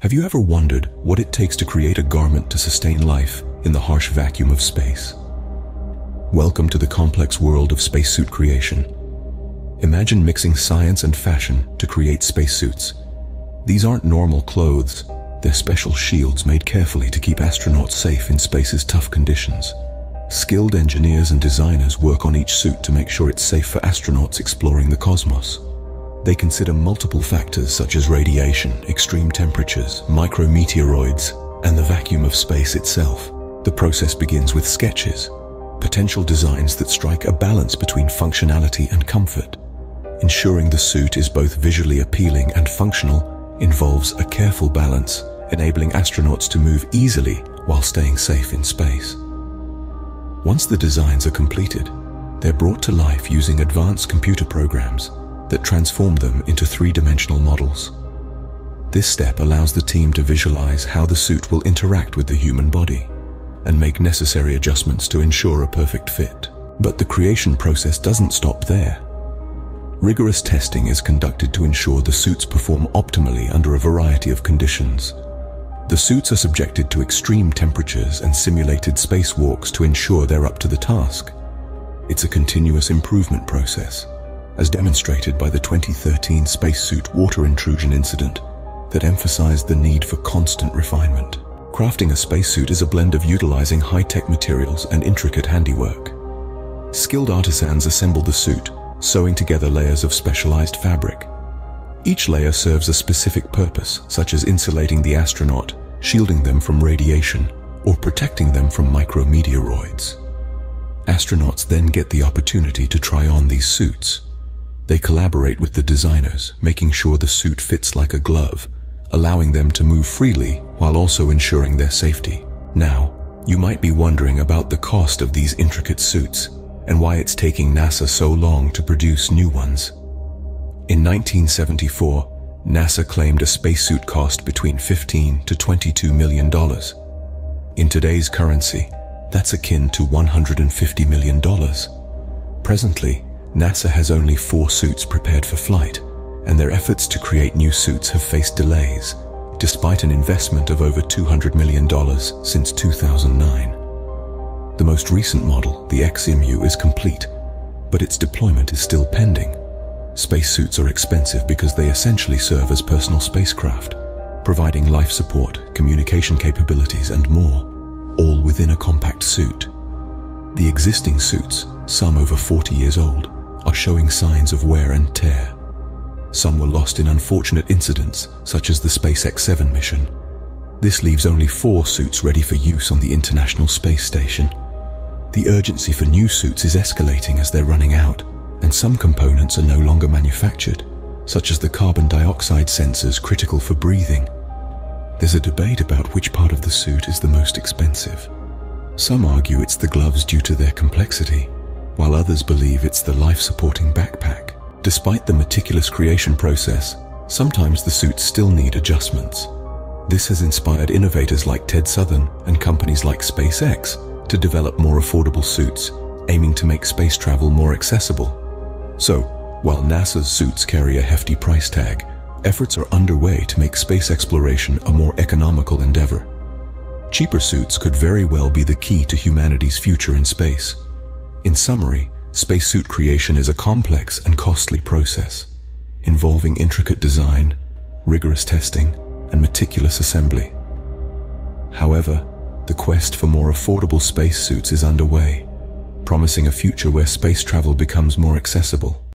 Have you ever wondered what it takes to create a garment to sustain life in the harsh vacuum of space? Welcome to the complex world of spacesuit creation. Imagine mixing science and fashion to create spacesuits. These aren't normal clothes, they're special shields made carefully to keep astronauts safe in space's tough conditions. Skilled engineers and designers work on each suit to make sure it's safe for astronauts exploring the cosmos. They consider multiple factors such as radiation, extreme temperatures, micrometeoroids, and the vacuum of space itself. The process begins with sketches, potential designs that strike a balance between functionality and comfort. Ensuring the suit is both visually appealing and functional involves a careful balance, enabling astronauts to move easily while staying safe in space. Once the designs are completed, they're brought to life using advanced computer programs that transform them into three-dimensional models. This step allows the team to visualize how the suit will interact with the human body and make necessary adjustments to ensure a perfect fit. But the creation process doesn't stop there. Rigorous testing is conducted to ensure the suits perform optimally under a variety of conditions. The suits are subjected to extreme temperatures and simulated spacewalks to ensure they're up to the task. It's a continuous improvement process as demonstrated by the 2013 spacesuit water intrusion incident that emphasized the need for constant refinement. Crafting a spacesuit is a blend of utilizing high-tech materials and intricate handiwork. Skilled artisans assemble the suit, sewing together layers of specialized fabric. Each layer serves a specific purpose, such as insulating the astronaut, shielding them from radiation, or protecting them from micrometeoroids. Astronauts then get the opportunity to try on these suits, they collaborate with the designers, making sure the suit fits like a glove, allowing them to move freely while also ensuring their safety. Now, you might be wondering about the cost of these intricate suits and why it's taking NASA so long to produce new ones. In 1974, NASA claimed a spacesuit cost between 15 to 22 million dollars. In today's currency, that's akin to 150 million dollars. Presently, NASA has only four suits prepared for flight, and their efforts to create new suits have faced delays, despite an investment of over $200 million since 2009. The most recent model, the XEMU, is complete, but its deployment is still pending. Spacesuits are expensive because they essentially serve as personal spacecraft, providing life support, communication capabilities, and more, all within a compact suit. The existing suits, some over 40 years old, are showing signs of wear and tear. Some were lost in unfortunate incidents, such as the SpaceX 7 mission. This leaves only four suits ready for use on the International Space Station. The urgency for new suits is escalating as they're running out, and some components are no longer manufactured, such as the carbon dioxide sensors critical for breathing. There's a debate about which part of the suit is the most expensive. Some argue it's the gloves due to their complexity, while others believe it's the life-supporting backpack. Despite the meticulous creation process, sometimes the suits still need adjustments. This has inspired innovators like Ted Southern and companies like SpaceX to develop more affordable suits, aiming to make space travel more accessible. So, while NASA's suits carry a hefty price tag, efforts are underway to make space exploration a more economical endeavor. Cheaper suits could very well be the key to humanity's future in space. In summary, spacesuit creation is a complex and costly process, involving intricate design, rigorous testing, and meticulous assembly. However, the quest for more affordable spacesuits is underway, promising a future where space travel becomes more accessible.